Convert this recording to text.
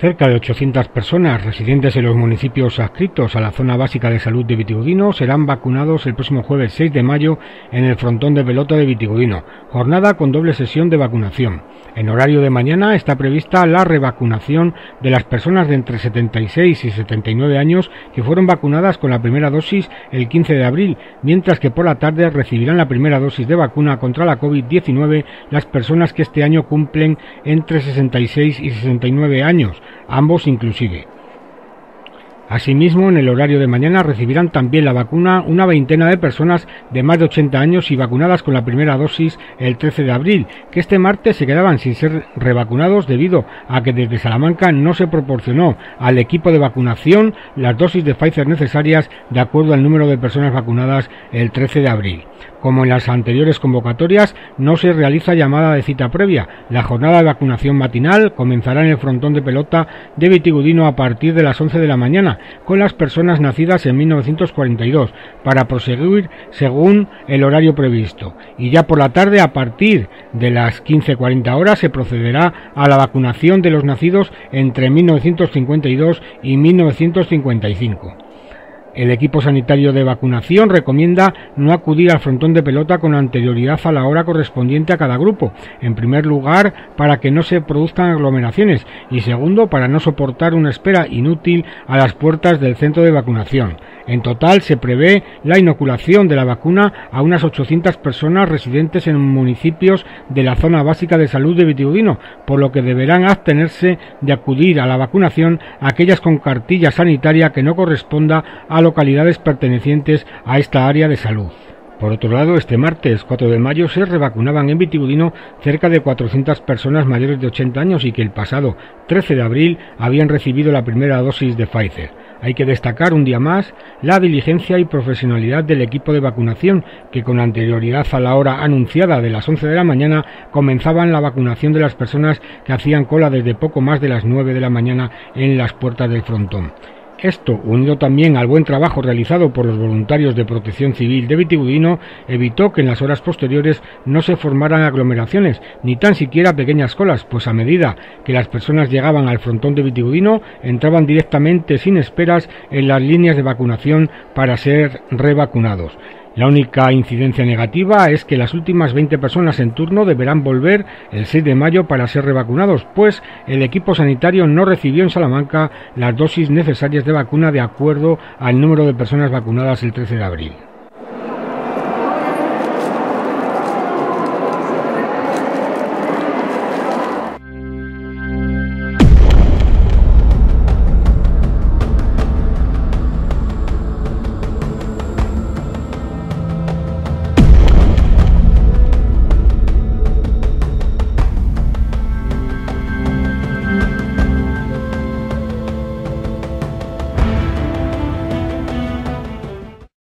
Cerca de 800 personas residentes en los municipios adscritos a la zona básica de salud de Vitigudino serán vacunados el próximo jueves 6 de mayo en el frontón de pelota de Vitigudino, jornada con doble sesión de vacunación. En horario de mañana está prevista la revacunación de las personas de entre 76 y 79 años que fueron vacunadas con la primera dosis el 15 de abril, mientras que por la tarde recibirán la primera dosis de vacuna contra la COVID-19 las personas que este año cumplen entre 66 y 69 años ambos inclusive. Asimismo, en el horario de mañana recibirán también la vacuna una veintena de personas de más de 80 años y vacunadas con la primera dosis el 13 de abril, que este martes se quedaban sin ser revacunados debido a que desde Salamanca no se proporcionó al equipo de vacunación las dosis de Pfizer necesarias de acuerdo al número de personas vacunadas el 13 de abril. Como en las anteriores convocatorias, no se realiza llamada de cita previa. La jornada de vacunación matinal comenzará en el frontón de pelota de Vitigudino a partir de las 11 de la mañana, con las personas nacidas en 1942, para proseguir según el horario previsto. Y ya por la tarde, a partir de las 15.40 horas, se procederá a la vacunación de los nacidos entre 1952 y 1955. El equipo sanitario de vacunación recomienda no acudir al frontón de pelota con anterioridad a la hora correspondiente a cada grupo. En primer lugar, para que no se produzcan aglomeraciones y segundo, para no soportar una espera inútil a las puertas del centro de vacunación. En total se prevé la inoculación de la vacuna a unas 800 personas residentes en municipios de la zona básica de salud de Vitigudino, por lo que deberán abstenerse de acudir a la vacunación aquellas con cartilla sanitaria que no corresponda a localidades pertenecientes a esta área de salud. Por otro lado, este martes 4 de mayo se revacunaban en Vitigudino cerca de 400 personas mayores de 80 años y que el pasado 13 de abril habían recibido la primera dosis de Pfizer. Hay que destacar un día más la diligencia y profesionalidad del equipo de vacunación, que con anterioridad a la hora anunciada de las 11 de la mañana comenzaban la vacunación de las personas que hacían cola desde poco más de las 9 de la mañana en las puertas del frontón. Esto, unido también al buen trabajo realizado por los voluntarios de protección civil de Vitigudino, evitó que en las horas posteriores no se formaran aglomeraciones, ni tan siquiera pequeñas colas, pues a medida que las personas llegaban al frontón de Vitigudino, entraban directamente sin esperas en las líneas de vacunación para ser revacunados. La única incidencia negativa es que las últimas 20 personas en turno deberán volver el 6 de mayo para ser revacunados, pues el equipo sanitario no recibió en Salamanca las dosis necesarias de vacuna de acuerdo al número de personas vacunadas el 13 de abril.